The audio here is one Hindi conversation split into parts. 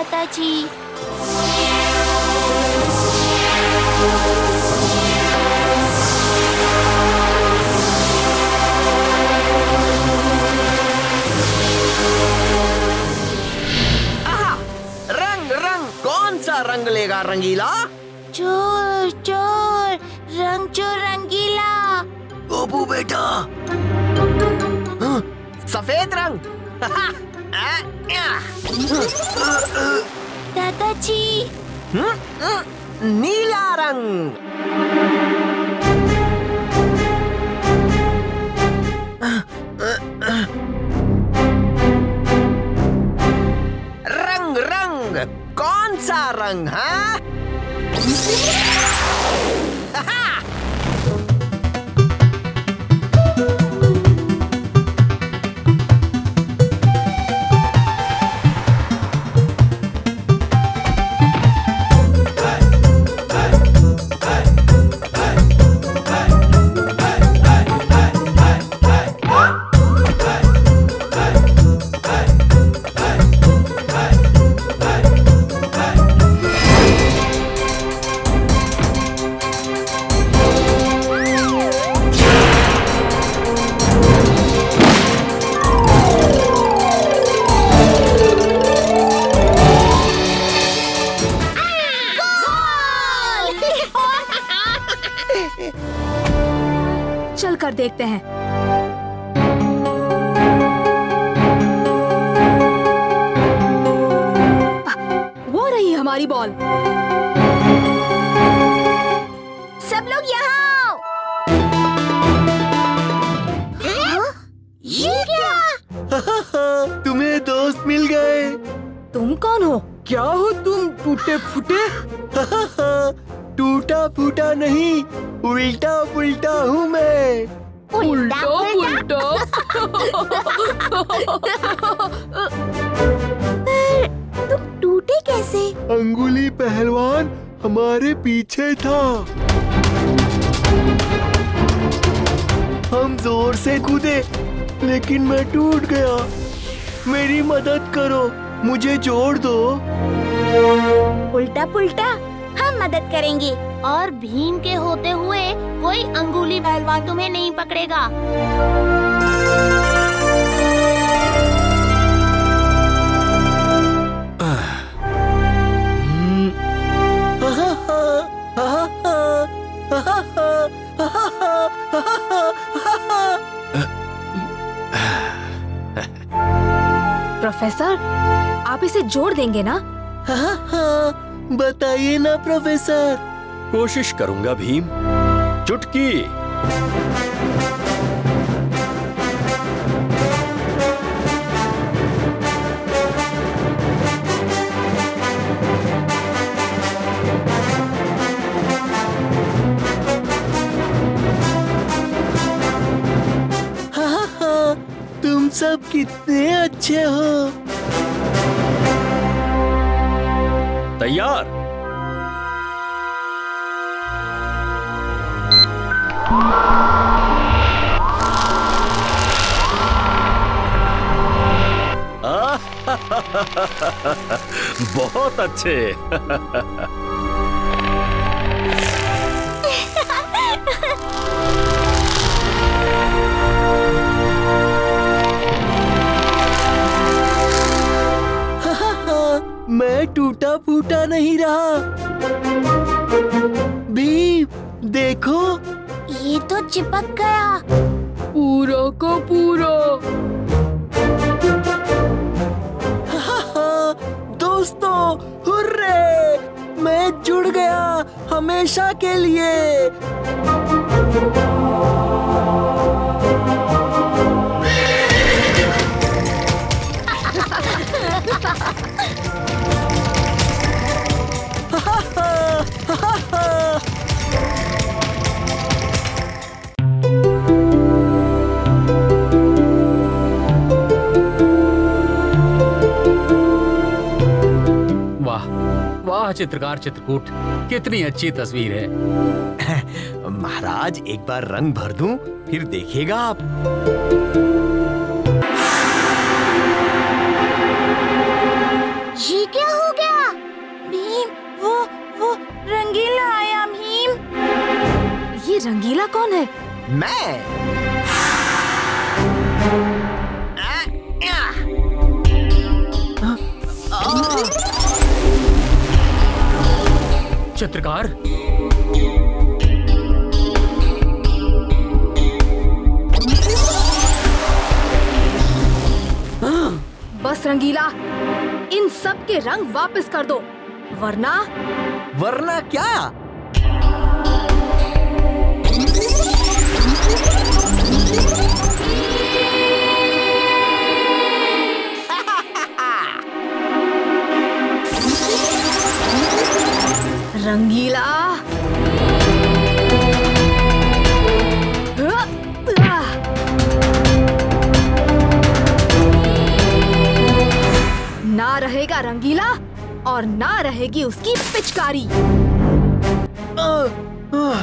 दादाजी आहा, रंग रंग कौन सा रंग लेगा रंगीला? चोर चोर रंग चोर रंगीला। गोपू बेटा। हाँ, सफ़ेद रंग। दादाजी नीला रंग रंग रंग कौन सा रंग हाँ कर देखते हैं। वो रही हमारी बॉल। सब लोग यहाँ। आओ हाँ? ये क्या? तुम्हें दोस्त मिल गए। तुम कौन हो? क्या हो तुम टूटे फूटे? टूटा फूटा नहीं उल्टा पुल्टा हूँ मैं। उल्टा उल्टा तुम टूटे कैसे? अंगुली पहलवान हमारे पीछे था। हम ज़ोर से कूदे लेकिन मैं टूट गया। मेरी मदद करो मुझे जोड़ दो। उल्टा पुल्टा हम मदद करेंगे। और भीम के होते हुए कोई अंगुली पहलवान तुम्हें नहीं पकड़ेगा। प्रोफेसर आप इसे जोड़ देंगे ना? हाँ हाँ बताइए ना प्रोफेसर। कोशिश करूँगा भीम। चुटकी। हाँ हाँ तुम सब कितने अच्छे हो। तैयार। बहुत अच्छे। मैं टूटा फूटा नहीं रहा। भीम देखो। ये तो चिपक गया। पूरा का पूरा। दोस्तों हुर्रे! मैं जुड़ गया हमेशा के लिए। वाह वाह चित्रकार चित्रकूट कितनी अच्छी तस्वीर है। महाराज एक बार रंग भर दूँ फिर देखिएगा आप। ये क्या हो गया? वो वो रंगीला आया भीम। ये रंगीला कौन है? मैं। चित्रकार। बस रंगीला इन सब के रंग वापस कर दो। वरना वरना क्या? रंगीला ह, आह। ना रहेगा रंगीला और ना रहेगी उसकी पिचकारी आ, आ,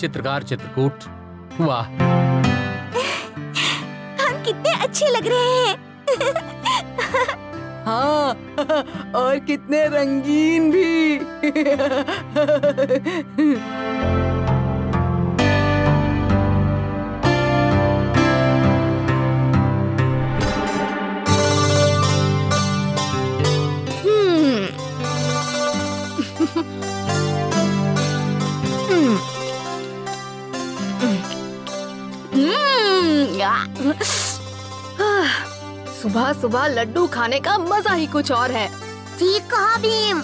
चित्रकार चित्रकूट वाह हम कितने अच्छे लग रहे हैं। हाँ और कितने रंगीन भी। सुबह सुबह लड्डू खाने का मज़ा ही कुछ और है। ठीक कहा भीम।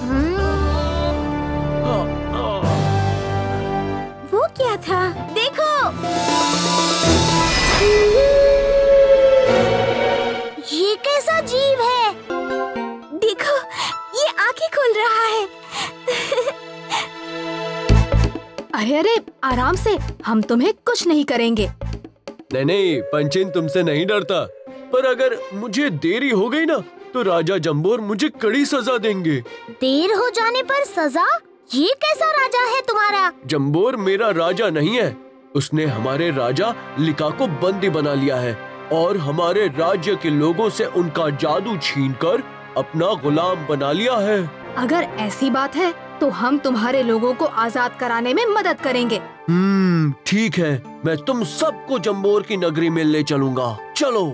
हम्म, वो क्या था? देखो। ये कैसा जीव है? देखो ये आँखें खोल रहा है। अरे अरे आराम से हम तुम्हें कुछ नहीं करेंगे। नहीं नहीं पंचिन तुमसे नहीं डरता। पर अगर मुझे देरी हो गई ना तो राजा जम्बोर मुझे कड़ी सजा देंगे। देर हो जाने पर सजा? ये कैसा राजा है तुम्हारा? जम्बोर मेरा राजा नहीं है। उसने हमारे राजा लिका को बंदी बना लिया है और हमारे राज्य के लोगों से उनका जादू छीनकर अपना गुलाम बना लिया है। अगर ऐसी बात है तो हम तुम्हारे लोगों को आज़ाद कराने में मदद करेंगे। हम्म ठीक है। मैं तुम सबको जम्बोर की नगरी में ले चलूँगा। चलो।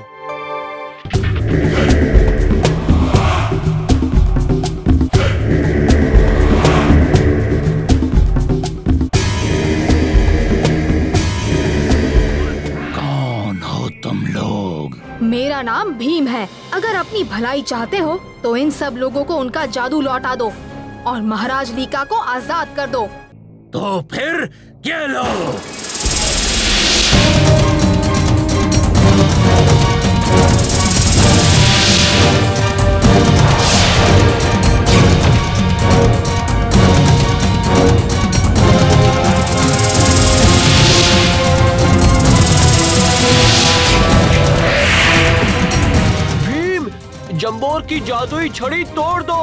मेरा नाम भीम है। अगर अपनी भलाई चाहते हो तो इन सब लोगों को उनका जादू लौटा दो और महाराज लीका को आज़ाद कर दो। तो फिर ये लो। जम्बोर की जादुई छड़ी तोड़ दो।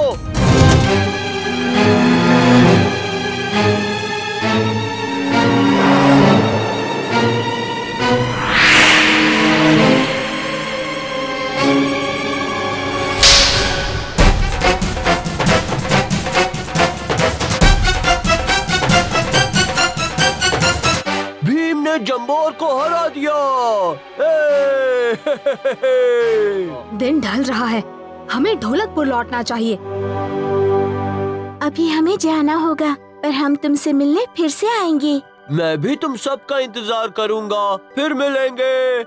जम्बोर को हरा दिया! दिन ढल रहा है। हमें ढोलकपुर लौटना चाहिए। अभी हमें जाना होगा पर हम तुमसे मिलने फिर से आएँगे। मैं भी तुम सबका इंतज़ार करूँगा फिर मिलेंगे।